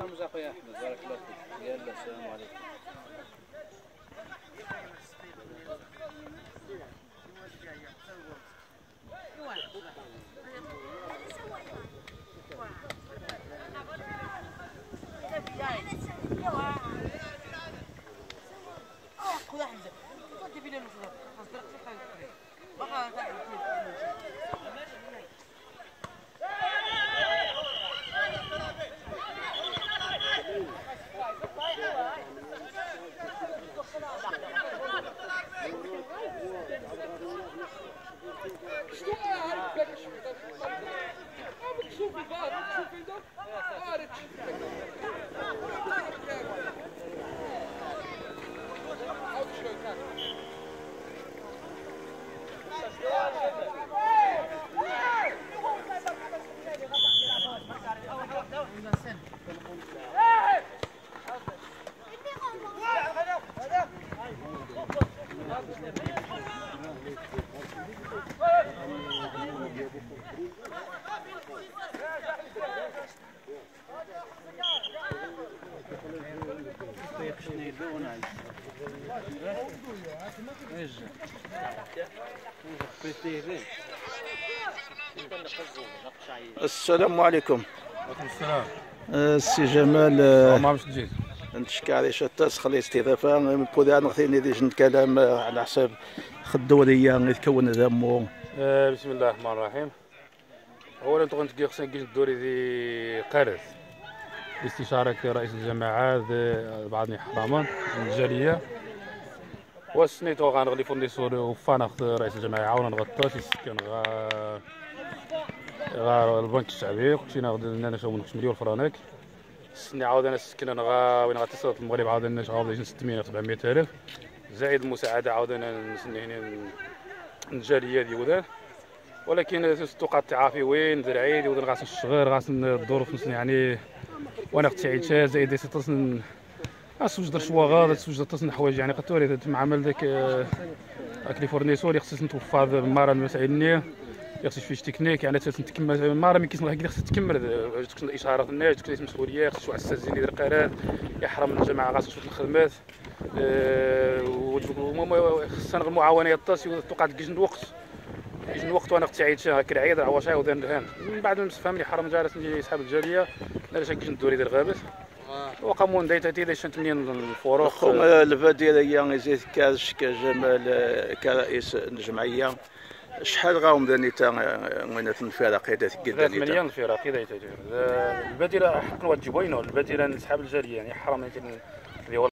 خمسة أخويا أحمد بارك الله فيك. يلا السلام عليكم. desculpe, bora, desculpe, então. Bora, desculpe. Alto, João, cara. Tá السلام عليكم. وعليكم السلام السي جمال آه، ما عرفتش تجي نتشكى على شتاس خلي نغثيني ديج نتكلم آه، على حساب خدورية يتكون آه، بسم الله الرحمن الرحيم. اولا تغنت كي خصنا كي الدوري دي قارث. استشارة رئيس الجماعة ذي بعضني حراما الجالية. وسنيتو غنغلي فورنيسور وفانا رئيس الجماعة عاونا نغطاش السكن غا غا البنك الشعبي. كلشي ناخذ لنا شو من مليون فرانك السني عاود أنا السكن أنا غا وين غتصل المغرب عاود أنا عاود 600 700 ألف. زائد المساعدة عاود أنا نسني هنا الجالية دي ودان ولكن توقع التعافي وين؟ زرعيد ودن غاس الشغير غاس الظروف يعني وأنا اقتعيد شا زائد تصن غاس وجد شواغا وجد تصن حوايج يعني قد عمل ذاك هاك لي فورنيسور يخصص نتوفى المارا المساعدني يخصص فيش تكنيك يعني تخصص تكمل المارا ما كيسمح هكذا خصك تكمل خصك الاشارات الناس خصك المسؤوليه خصك واحد السازين يدير قرار يحرم الجماعة غاس تشوف الخدمات خصنا المعاونه يطاس توقع تجن الوقت يجن الوقت وأنا اقتعيد شا هكا العيد عواش عاود الهان من بعد ما فهمني حرم جالس نجي اصحاب الجالية لا شاك ندوري ديال غابت. وقامون دايتا تيدا شنت منين الفروق خونا الفديرية يزيد كاش كجمال آه، كرئيس الجمعية. شحال غاهم دانيتا وين الفرق هذا ذات مليون الفرق كذا البديلة حق نواجبوا البديلة نسحاب الجاليه يعني حرام